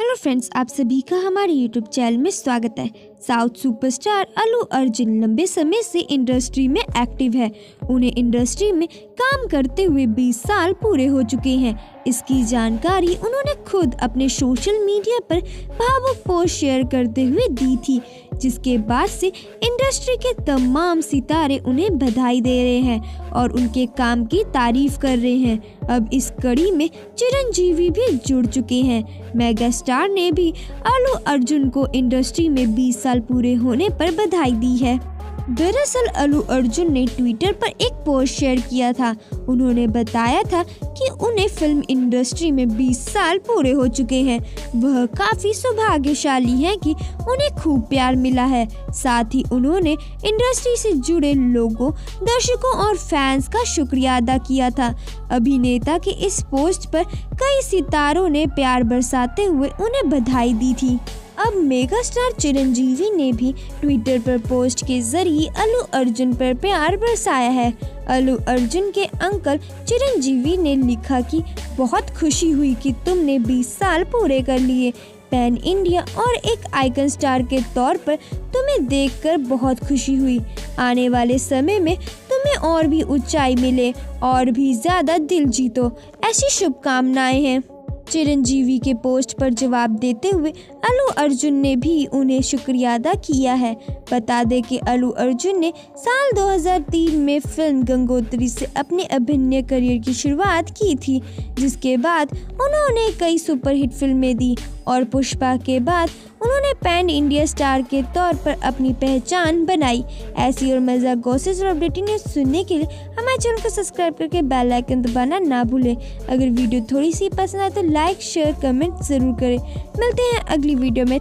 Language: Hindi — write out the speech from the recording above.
हेलो फ्रेंड्स आप सभी का हमारे यूट्यूब चैनल में स्वागत है। साउथ सुपरस्टार अलू अर्जुन लंबे समय से इंडस्ट्री में एक्टिव है। उन्हें इंडस्ट्री में काम करते हुए 20 साल पूरे हो चुके हैं। इसकी जानकारी उन्होंने खुद अपने सोशल मीडिया पर भावुक पोस्ट शेयर करते हुए दी थी। जिसके बाद से इंडस्ट्री के तमाम सितारे उन्हें बधाई दे रहे हैं और उनके काम की तारीफ़ कर रहे हैं। अब इस कड़ी में चिरंजीवी भी जुड़ चुके हैं। मेगा स्टार ने भी अलू अर्जुन को इंडस्ट्री में 20 साल पूरे होने पर बधाई दी है। दरअसल अलू अर्जुन ने ट्विटर पर एक पोस्ट शेयर किया था। उन्होंने बताया था कि उन्हें फ़िल्म इंडस्ट्री में 20 साल पूरे हो चुके हैं। वह काफ़ी सौभाग्यशाली हैं कि उन्हें खूब प्यार मिला है। साथ ही उन्होंने इंडस्ट्री से जुड़े लोगों, दर्शकों और फैंस का शुक्रिया अदा किया था। अभिनेता के इस पोस्ट पर कई सितारों ने प्यार बरसाते हुए उन्हें बधाई दी थी। अब मेगा स्टार चिरंजीवी ने भी ट्विटर पर पोस्ट के ज़रिए अल्लू अर्जुन पर प्यार बरसाया है। अल्लू अर्जुन के अंकल चिरंजीवी ने लिखा कि बहुत खुशी हुई कि तुमने 20 साल पूरे कर लिए। पैन इंडिया और एक आइकन स्टार के तौर पर तुम्हें देखकर बहुत खुशी हुई। आने वाले समय में तुम्हें और भी ऊंचाई मिले और भी ज़्यादा दिल जीतो। ऐसी शुभकामनाएँ हैं। चिरंजीवी के पोस्ट पर जवाब देते हुए अलू अर्जुन ने भी उन्हें शुक्रिया अदा किया है। बता दें कि अलू अर्जुन ने साल 2003 में फ़िल्म गंगोत्री से अपने अभिनय करियर की शुरुआत की थी, जिसके बाद उन्होंने कई सुपरहिट फ़िल्में दी और पुष्पा के बाद उन्होंने पैन इंडिया स्टार के तौर पर अपनी पहचान बनाई। ऐसी और मज़ा गोसेस और अपडेटिंग न्यूज़ सुनने के लिए हमारे चैनल को सब्सक्राइब करके बेल आइकन दबाना ना भूलें। अगर वीडियो थोड़ी सी पसंद आए तो लाइक शेयर कमेंट ज़रूर करें। मिलते हैं अगली वीडियो में।